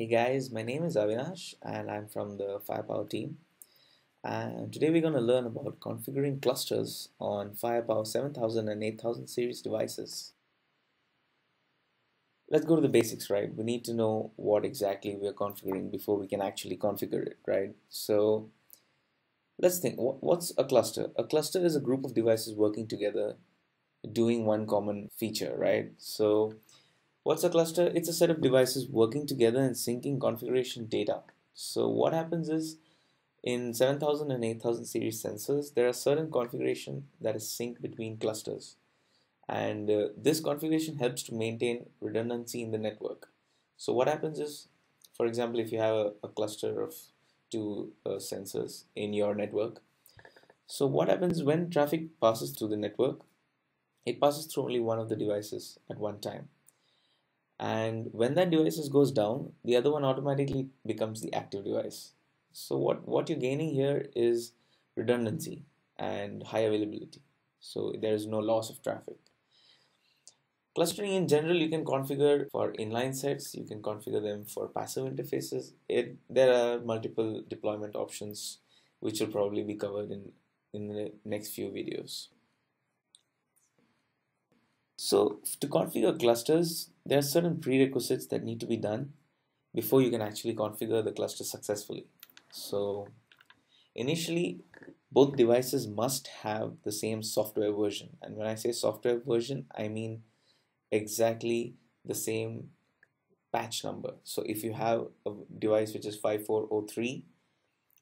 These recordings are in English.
Hey guys, my name is Avinash and I'm from the Firepower team. And today we're going to learn about configuring clusters on Firepower 7000 and 8000 series devices. Let's go to the basics, right? We need to know what exactly we are configuring before we can actually configure it, right? So let's think, what's a cluster? A cluster is a group of devices working together doing one common feature, right? So What's a cluster? It's a set of devices working together and syncing configuration data. So what happens is in 7000 and 8000 series sensors, there are certain configuration that is synced between clusters. And uh, this configuration helps to maintain redundancy in the network. So what happens is, for example, if you have a, a cluster of two uh, sensors in your network, so what happens when traffic passes through the network? It passes through only one of the devices at one time and when that device goes down the other one automatically becomes the active device. So what what you're gaining here is redundancy and high availability. So there is no loss of traffic. Clustering in general you can configure for inline sets. You can configure them for passive interfaces. It there are multiple deployment options which will probably be covered in in the next few videos so to configure clusters, there are certain prerequisites that need to be done before you can actually configure the cluster successfully. So initially, both devices must have the same software version. And when I say software version, I mean exactly the same patch number. So if you have a device which is 5403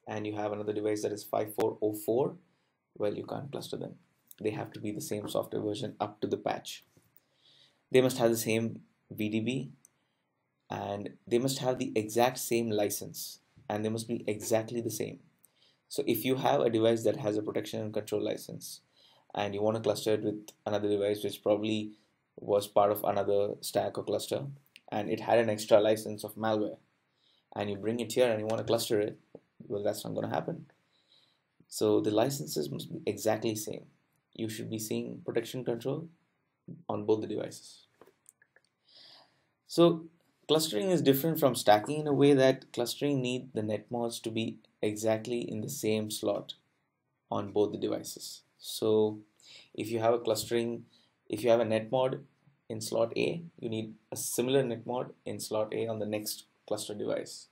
and you have another device that is 5404, well, you can't cluster them. They have to be the same software version up to the patch they must have the same VDB and they must have the exact same license and they must be exactly the same. So if you have a device that has a protection and control license and you want to cluster it with another device which probably was part of another stack or cluster and it had an extra license of malware and you bring it here and you want to cluster it, well that's not going to happen. So the licenses must be exactly same. You should be seeing protection control on both the devices. So clustering is different from stacking in a way that clustering need the net netmods to be exactly in the same slot on both the devices. So if you have a clustering, if you have a net netmod in slot A, you need a similar net netmod in slot A on the next cluster device.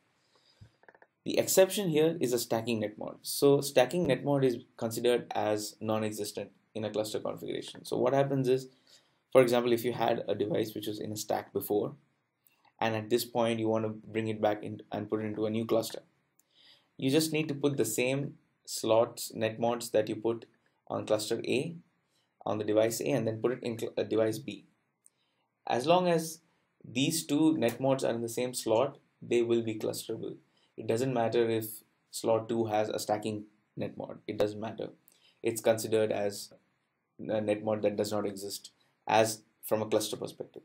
The exception here is a stacking net netmod. So stacking net netmod is considered as non-existent in a cluster configuration. So what happens is for example, if you had a device which was in a stack before, and at this point you want to bring it back in and put it into a new cluster, you just need to put the same slots, netmods that you put on cluster A, on the device A, and then put it in uh, device B. As long as these two netmods are in the same slot, they will be clusterable. It doesn't matter if slot 2 has a stacking netmod. It doesn't matter. It's considered as a netmod that does not exist as from a cluster perspective.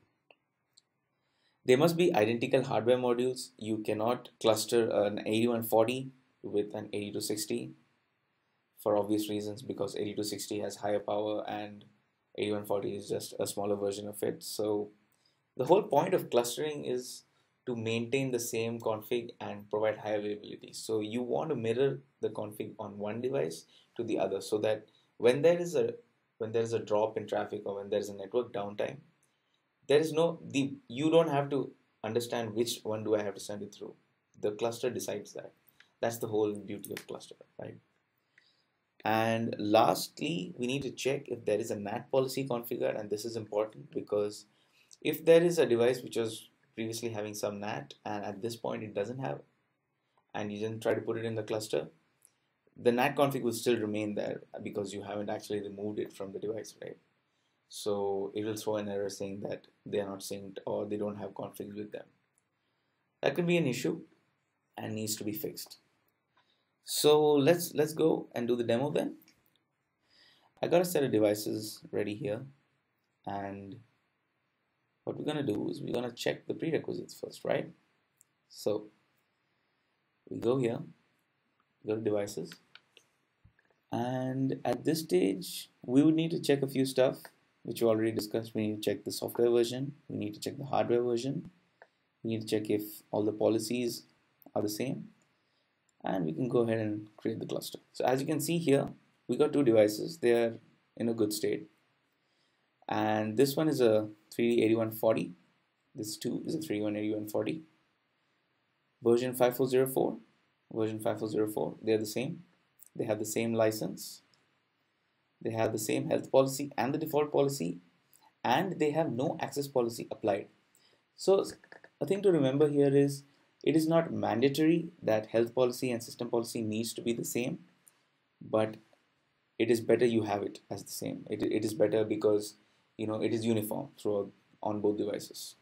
They must be identical hardware modules. You cannot cluster an 8140 with an 8260 for obvious reasons because 8260 has higher power and 8140 is just a smaller version of it. So the whole point of clustering is to maintain the same config and provide high availability. So you want to mirror the config on one device to the other so that when there is a when there is a drop in traffic or when there is a network downtime there is no the you don't have to understand which one do I have to send it through. The cluster decides that. That's the whole beauty of cluster right? And lastly we need to check if there is a NAT policy configured and this is important because if there is a device which was previously having some NAT and at this point it doesn't have and you didn't try to put it in the cluster the NAT config will still remain there because you haven't actually removed it from the device, right? So it will throw an error saying that they are not synced or they don't have configs with them. That could be an issue and needs to be fixed. So let's let's go and do the demo then. I got a set of devices ready here and what we're gonna do is we're gonna check the prerequisites first, right? So we go here to devices? And at this stage we would need to check a few stuff which we already discussed. We need to check the software version. We need to check the hardware version. We need to check if all the policies are the same. And we can go ahead and create the cluster. So as you can see here we got two devices. They are in a good state. And this one is a 38140 this two is a 38140 version 5404 version 5404 they're the same. They have the same license. They have the same health policy and the default policy and they have no access policy applied. So a thing to remember here is it is not mandatory that health policy and system policy needs to be the same but it is better you have it as the same. It, it is better because you know it is uniform throughout on both devices.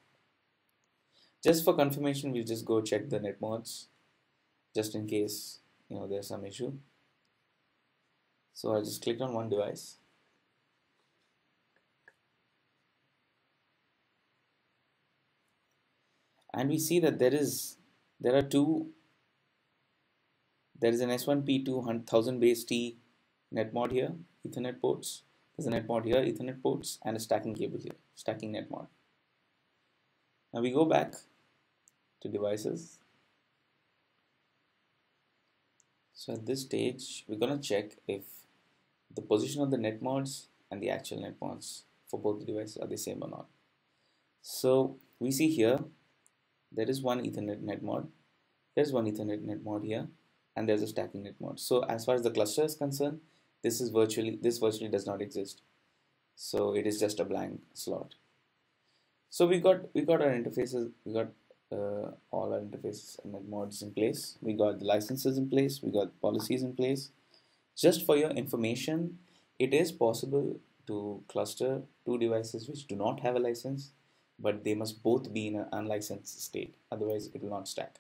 Just for confirmation we'll just go check the net mods just in case you know there's some issue. So I just clicked on one device. And we see that there is there are two there is an S1P2 1000 base T net mod here ethernet ports. There's a net mod here ethernet ports and a stacking cable here stacking net mod. Now we go back to devices so at this stage we're gonna check if the position of the net mods and the actual net mods for both the devices are the same or not. So we see here there is one ethernet net mod there's one ethernet net mod here and there's a stacking net mod. So as far as the cluster is concerned this is virtually this virtually does not exist. So it is just a blank slot. So we got we got our interfaces we got uh, all our interfaces and mods in place. We got the licenses in place. We got policies in place. Just for your information it is possible to cluster two devices which do not have a license but they must both be in an unlicensed state. Otherwise it will not stack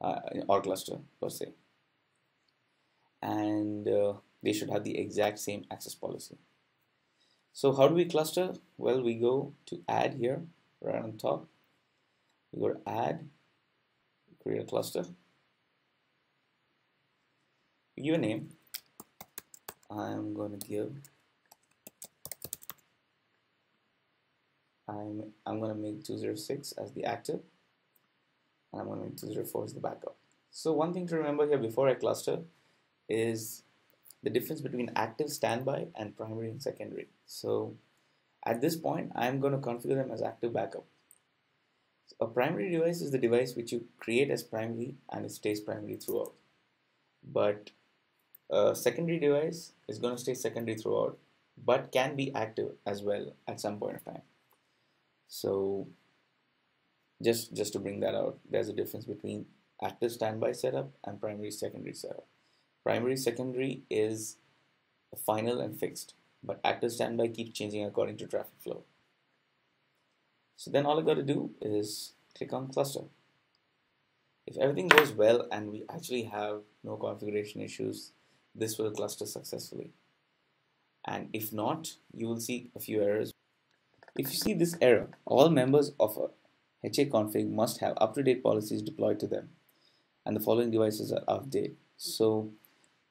uh, or cluster per se. And uh, they should have the exact same access policy. So how do we cluster? Well we go to add here right on top go to add create a cluster give a name I'm going to give I'm, I'm going to make 206 as the active and I'm going to make 204 as the backup. So one thing to remember here before I cluster is the difference between active standby and primary and secondary. So at this point, I'm going to configure them as active backup. A primary device is the device which you create as primary and it stays primary throughout. But a secondary device is going to stay secondary throughout, but can be active as well at some point of time. So just just to bring that out, there's a difference between active standby setup and primary secondary setup. Primary secondary is final and fixed, but active standby keeps changing according to traffic flow. So then all I got to do is click on cluster. If everything goes well and we actually have no configuration issues, this will cluster successfully. And if not, you will see a few errors. If you see this error, all members of a HA config must have up-to-date policies deployed to them and the following devices are out of date. So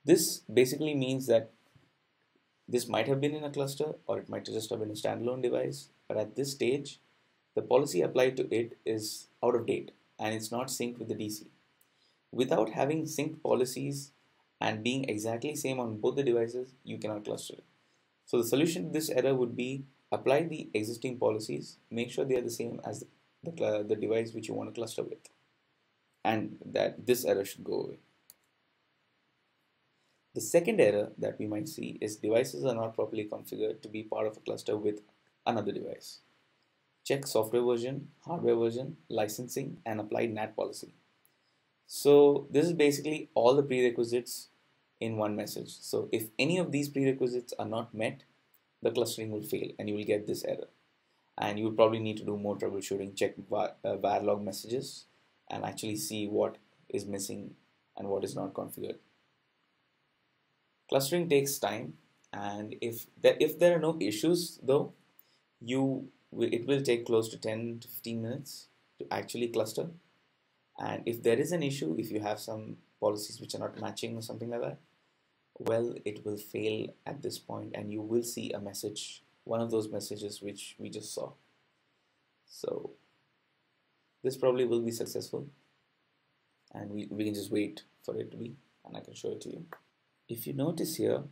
this basically means that this might have been in a cluster or it might just have been a standalone device but at this stage the policy applied to it is out of date and it's not synced with the DC. Without having synced policies and being exactly same on both the devices you cannot cluster it. So the solution to this error would be apply the existing policies, make sure they are the same as the, the, the device which you want to cluster with and that this error should go away. The second error that we might see is devices are not properly configured to be part of a cluster with another device. Check software version, hardware version, licensing and applied NAT policy. So this is basically all the prerequisites in one message. So if any of these prerequisites are not met, the clustering will fail and you will get this error. And you will probably need to do more troubleshooting, check var, uh, messages and actually see what is missing and what is not configured. Clustering takes time and if there, if there are no issues though, you it will take close to 10 to 15 minutes to actually cluster. And if there is an issue, if you have some policies which are not matching or something like that, well it will fail at this point and you will see a message one of those messages which we just saw so this probably will be successful and we, we can just wait for it to be and I can show it to you. If you notice here,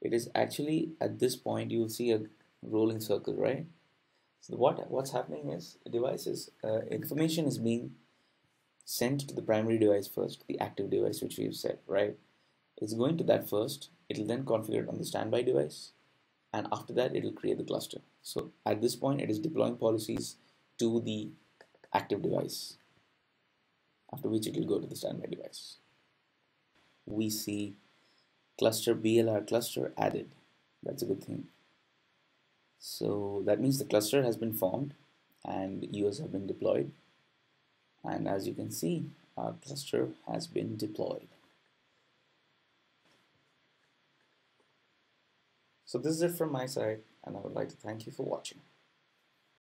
it is actually at this point you will see a rolling circle, right? So what what's happening is devices uh, information is being sent to the primary device first, the active device which we've set, right? It's going to that first. It'll then configure it on the standby device, and after that it'll create the cluster. So at this point, it is deploying policies to the active device, after which it will go to the standby device. We see cluster BLR cluster added. That's a good thing. So that means the cluster has been formed and US have been deployed. And as you can see, our cluster has been deployed. So this is it from my side and I would like to thank you for watching.